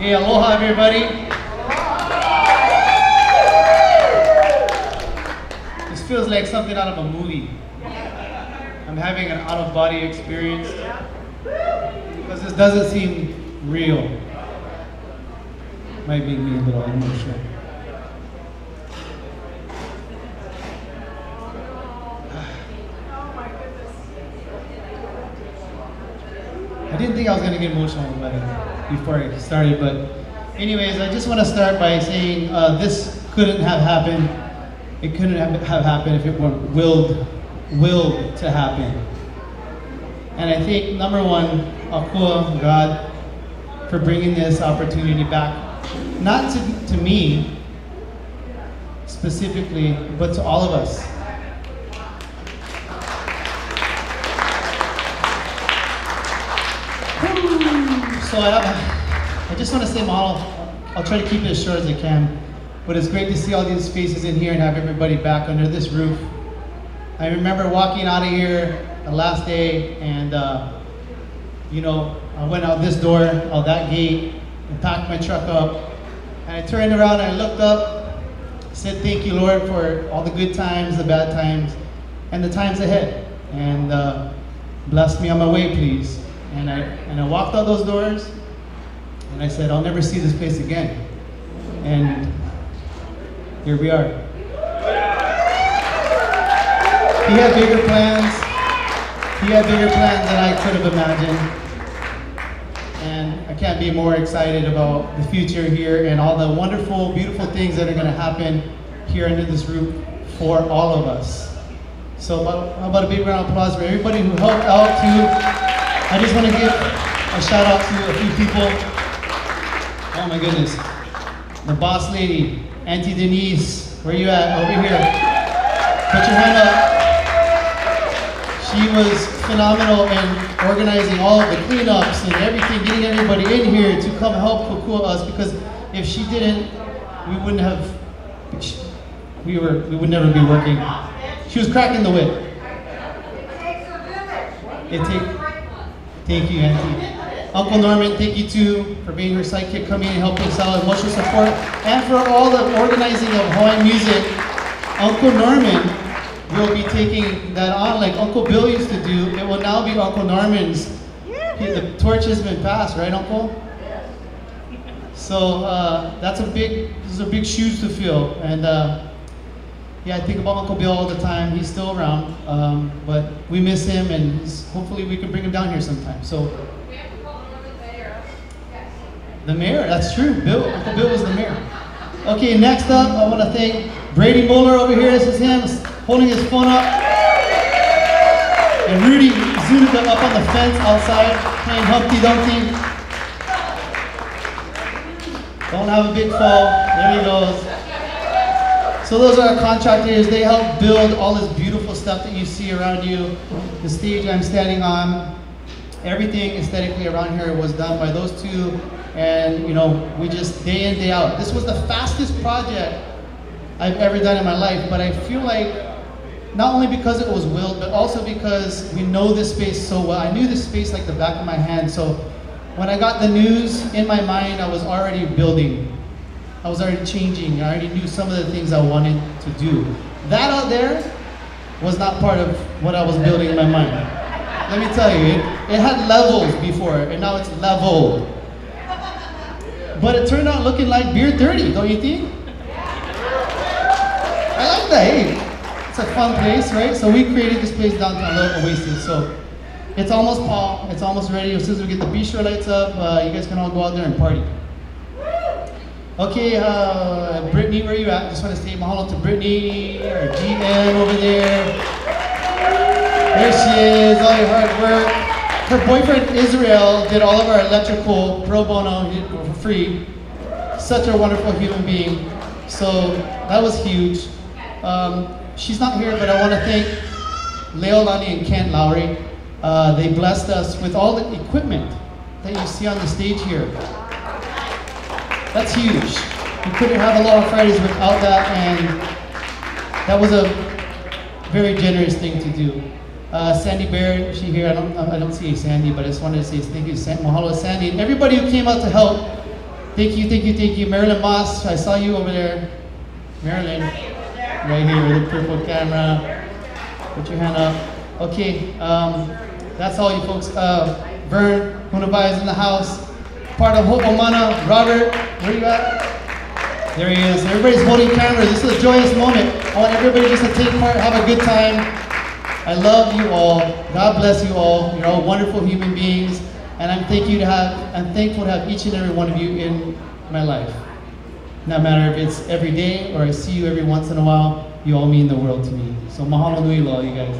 Hey, aloha everybody. This feels like something out of a movie. I'm having an out of body experience because this doesn't seem real. Might make me a little emotional. I didn't think I was going to get emotional about before I started, but anyways, I just want to start by saying uh, this couldn't have happened. It couldn't have, have happened if it weren't willed, willed to happen. And I think number one, Akua, God, for bringing this opportunity back, not to, to me specifically, but to all of us. So I, I just want to say, Mahalo, I'll try to keep it as short as I can, but it's great to see all these faces in here and have everybody back under this roof. I remember walking out of here the last day, and uh, you know, I went out this door, out that gate, and packed my truck up, and I turned around and I looked up, said, "Thank you, Lord, for all the good times, the bad times, and the times ahead, and uh, bless me on my way, please." And I, and I walked out those doors and I said, I'll never see this place again. And here we are. He had bigger plans. He had bigger plans than I could have imagined. And I can't be more excited about the future here and all the wonderful, beautiful things that are going to happen here under this roof for all of us. So how about a big round of applause for everybody who helped out too. I just want to give a shout out to a few people. Oh my goodness. The boss lady, Auntie Denise, where you at? Over here. Put your hand up. She was phenomenal in organizing all of the cleanups and everything, getting everybody in here to come help Kokua us because if she didn't, we wouldn't have, we were, we would never be working. She was cracking the whip. It takes Thank you, Auntie. Uncle Norman, thank you too for being her sidekick, coming and helping us out, emotional support, and for all the organizing of Hawaiian music. Uncle Norman will be taking that on like Uncle Bill used to do. It will now be Uncle Norman's. He, the torch has been passed, right, Uncle? So uh, that's a big, these are big shoes to fill, and. Uh, yeah, I think about Uncle Bill all the time. He's still around, um, but we miss him, and hopefully we can bring him down here sometime. So. The mayor, that's true. Bill, Uncle Bill was the mayor. Okay, next up, I want to thank Brady Muller over here. This is him holding his phone up. And Rudy Zuniga up on the fence outside playing Humpty Dumpty. Don't have a big fall. There he goes. So those are our contractors. They help build all this beautiful stuff that you see around you. The stage I'm standing on, everything aesthetically around here was done by those two. And you know, we just day in, day out. This was the fastest project I've ever done in my life, but I feel like not only because it was willed, but also because we know this space so well. I knew this space like the back of my hand. So when I got the news in my mind, I was already building. I was already changing. I already knew some of the things I wanted to do. That out there was not part of what I was building in my mind. Let me tell you, it, it had levels before, and now it's leveled. But it turned out looking like Beer 30, don't you think? I like that, hey. It's a fun place, right? So we created this place downtown Little Oasis. So it's almost fall, it's almost ready. As soon as we get the bistro lights up, uh, you guys can all go out there and party. Okay, uh, Brittany, where are you at? Just want to say mahalo to Brittany, our GM over there. There she is, all your hard work. Her boyfriend Israel did all of our electrical pro bono for free. Such a wonderful human being. So that was huge. Um, she's not here, but I want to thank Leolani and Kent Lowry. Uh, they blessed us with all the equipment that you see on the stage here. That's huge. We couldn't have a lot of Fridays without that, and that was a very generous thing to do. Uh, Sandy Baird, she here, I don't, I don't see Sandy, but I just wanted to say thank you, San, mahalo Sandy, and everybody who came out to help Thank you, thank you, thank you. Marilyn Moss, I saw you over there. Marilyn. Right here with the purple camera. Put your hand up. Okay, um, that's all you folks. Uh, Vern Hunabai is in the house. Part of Hope Omana. Robert, where you at? There he is. Everybody's holding cameras. This is a joyous moment. I want everybody just to take part, have a good time. I love you all. God bless you all. You're all wonderful human beings. And I'm thank you to have I'm thankful to have each and every one of you in my life. No matter if it's every day or I see you every once in a while, you all mean the world to me. So mahalo nui loa, you guys.